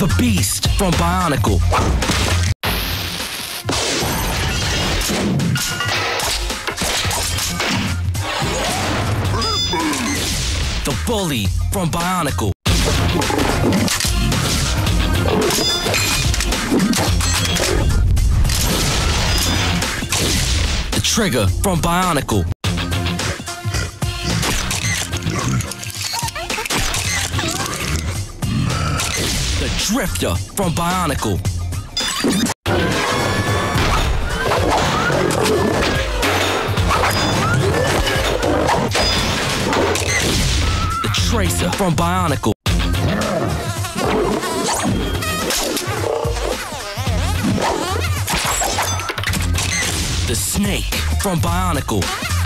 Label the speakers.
Speaker 1: The Beast from Bionicle. The Bully from Bionicle. The Trigger from Bionicle. Drifter from Bionicle. The Tracer from Bionicle. The Snake from Bionicle.